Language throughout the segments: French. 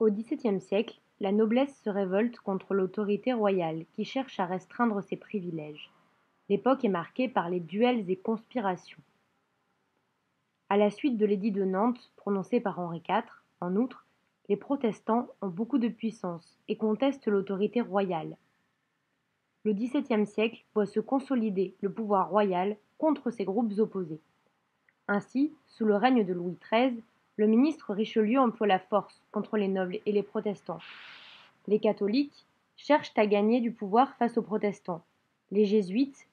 Au XVIIe siècle, la noblesse se révolte contre l'autorité royale qui cherche à restreindre ses privilèges. L'époque est marquée par les duels et conspirations. À la suite de l'édit de Nantes prononcé par Henri IV, en outre, les protestants ont beaucoup de puissance et contestent l'autorité royale. Le XVIIe siècle voit se consolider le pouvoir royal contre ces groupes opposés. Ainsi, sous le règne de Louis XIII, le ministre Richelieu emploie la force contre les nobles et les protestants. Les catholiques cherchent à gagner du pouvoir face aux protestants. Les jésuites,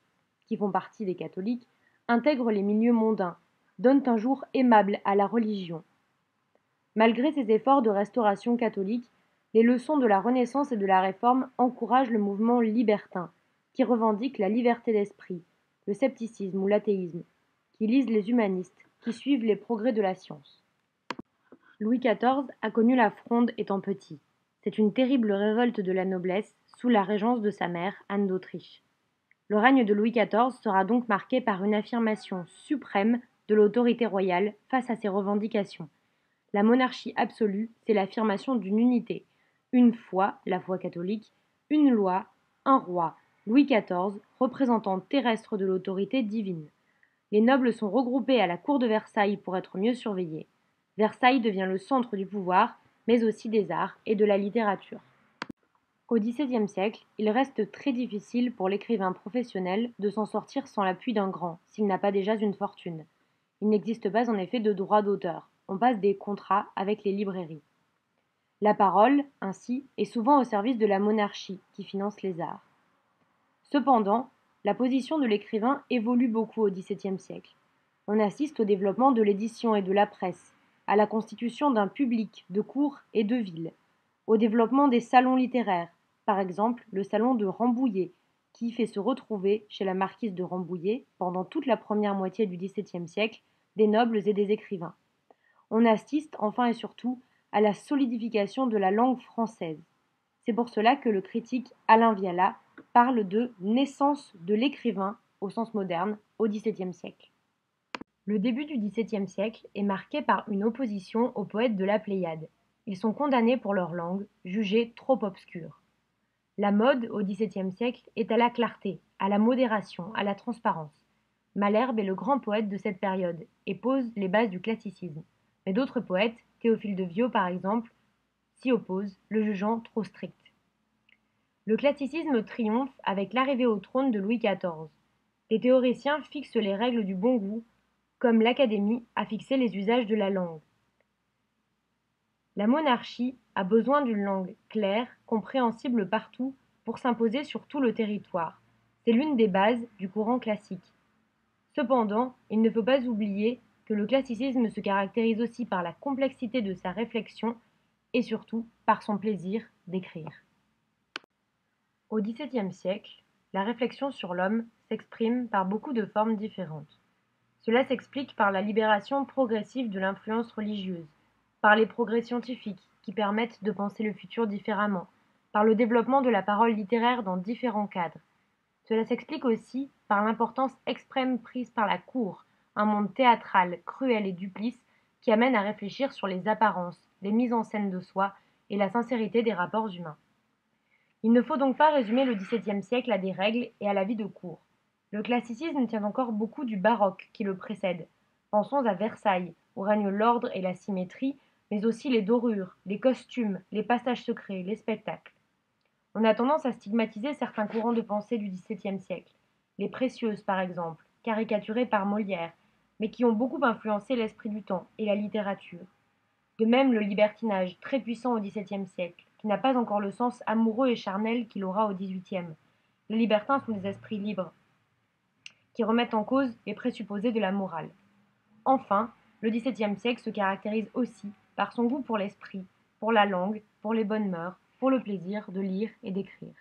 qui font partie des catholiques, intègrent les milieux mondains, donnent un jour aimable à la religion. Malgré ces efforts de restauration catholique, les leçons de la Renaissance et de la Réforme encouragent le mouvement libertin, qui revendique la liberté d'esprit, le scepticisme ou l'athéisme, qui lisent les humanistes, qui suivent les progrès de la science. Louis XIV a connu la Fronde étant petit. C'est une terrible révolte de la noblesse sous la régence de sa mère, Anne d'Autriche. Le règne de Louis XIV sera donc marqué par une affirmation suprême de l'autorité royale face à ses revendications. La monarchie absolue, c'est l'affirmation d'une unité. Une foi, la foi catholique, une loi, un roi, Louis XIV, représentant terrestre de l'autorité divine. Les nobles sont regroupés à la cour de Versailles pour être mieux surveillés. Versailles devient le centre du pouvoir, mais aussi des arts et de la littérature. Au XVIIe siècle, il reste très difficile pour l'écrivain professionnel de s'en sortir sans l'appui d'un grand, s'il n'a pas déjà une fortune. Il n'existe pas en effet de droit d'auteur, on passe des contrats avec les librairies. La parole, ainsi, est souvent au service de la monarchie qui finance les arts. Cependant, la position de l'écrivain évolue beaucoup au XVIIe siècle. On assiste au développement de l'édition et de la presse, à la constitution d'un public de cours et de villes, au développement des salons littéraires, par exemple le salon de Rambouillet, qui fait se retrouver chez la marquise de Rambouillet, pendant toute la première moitié du XVIIe siècle, des nobles et des écrivains. On assiste enfin et surtout à la solidification de la langue française. C'est pour cela que le critique Alain Viala parle de naissance de l'écrivain au sens moderne au XVIIe siècle. Le début du XVIIe siècle est marqué par une opposition aux poètes de la Pléiade. Ils sont condamnés pour leur langue, jugée trop obscure. La mode au XVIIe siècle est à la clarté, à la modération, à la transparence. Malherbe est le grand poète de cette période et pose les bases du classicisme. Mais d'autres poètes, Théophile de Viau par exemple, s'y opposent, le jugeant trop strict. Le classicisme triomphe avec l'arrivée au trône de Louis XIV. Les théoriciens fixent les règles du bon goût comme l'Académie a fixé les usages de la langue. La monarchie a besoin d'une langue claire, compréhensible partout, pour s'imposer sur tout le territoire. C'est l'une des bases du courant classique. Cependant, il ne faut pas oublier que le classicisme se caractérise aussi par la complexité de sa réflexion et surtout par son plaisir d'écrire. Au XVIIe siècle, la réflexion sur l'homme s'exprime par beaucoup de formes différentes. Cela s'explique par la libération progressive de l'influence religieuse, par les progrès scientifiques qui permettent de penser le futur différemment, par le développement de la parole littéraire dans différents cadres. Cela s'explique aussi par l'importance extrême prise par la cour, un monde théâtral, cruel et duplice qui amène à réfléchir sur les apparences, les mises en scène de soi et la sincérité des rapports humains. Il ne faut donc pas résumer le XVIIe siècle à des règles et à la vie de cour. Le classicisme tient encore beaucoup du baroque qui le précède. Pensons à Versailles, où règne l'ordre et la symétrie, mais aussi les dorures, les costumes, les passages secrets, les spectacles. On a tendance à stigmatiser certains courants de pensée du XVIIe siècle, les précieuses par exemple, caricaturées par Molière, mais qui ont beaucoup influencé l'esprit du temps et la littérature. De même le libertinage, très puissant au XVIIe siècle, qui n'a pas encore le sens amoureux et charnel qu'il aura au XVIIIe. Les libertins sont des esprits libres, qui remettent en cause les présupposés de la morale. Enfin, le XVIIe siècle se caractérise aussi par son goût pour l'esprit, pour la langue, pour les bonnes mœurs, pour le plaisir de lire et d'écrire.